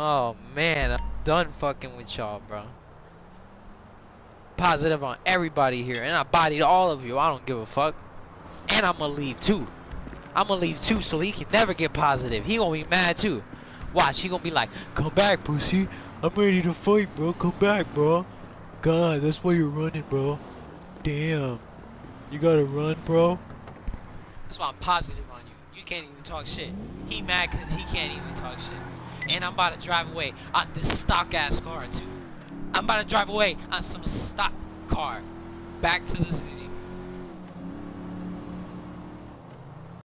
Oh man, I'm done fucking with y'all, bro. Positive on everybody here, and I bodied all of you. I don't give a fuck. And I'm gonna leave too. I'm gonna leave too, so he can never get positive. He gonna be mad too. Watch, he gonna be like, "Come back, pussy. I'm ready to fight, bro. Come back, bro. God, that's why you're running, bro. Damn, you gotta run, bro." That's why I'm positive on you. You can't even talk shit. He mad cause he can't even talk shit. And I'm about to drive away on this stock ass car too. I'm about to drive away on some stock car back to the city.